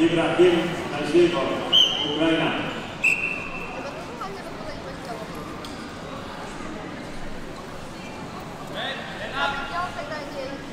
Ibrahim Nazirov, Ukraina. Hey,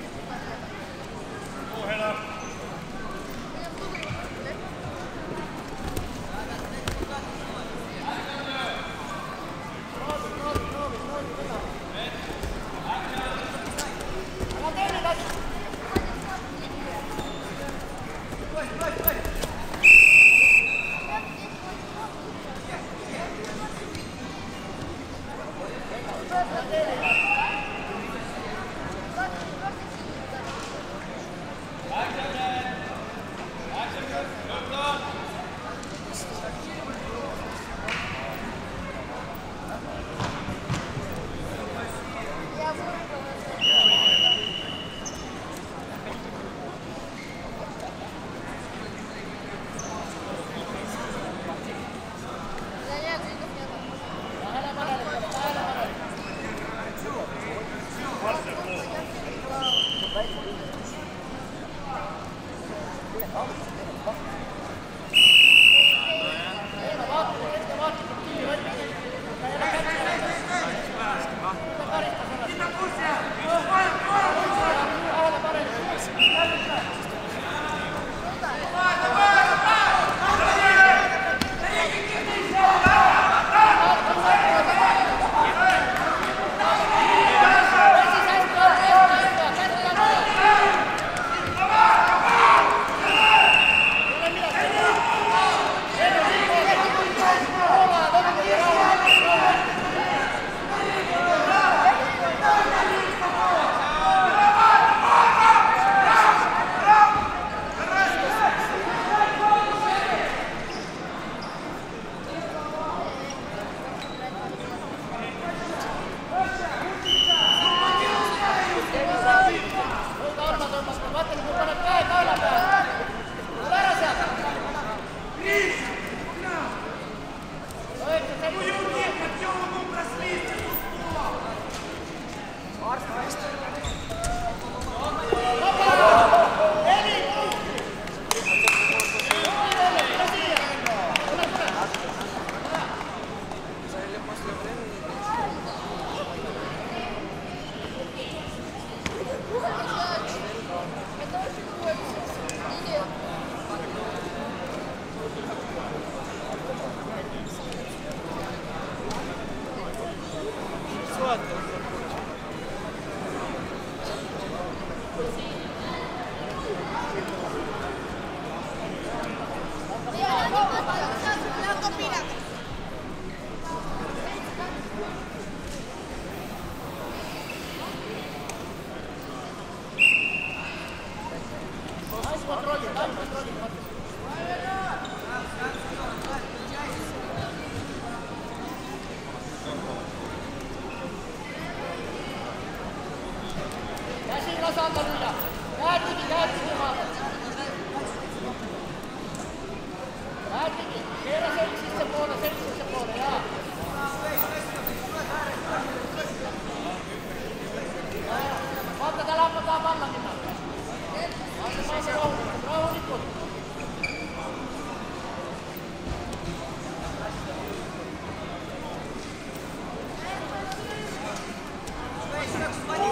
Спасибо.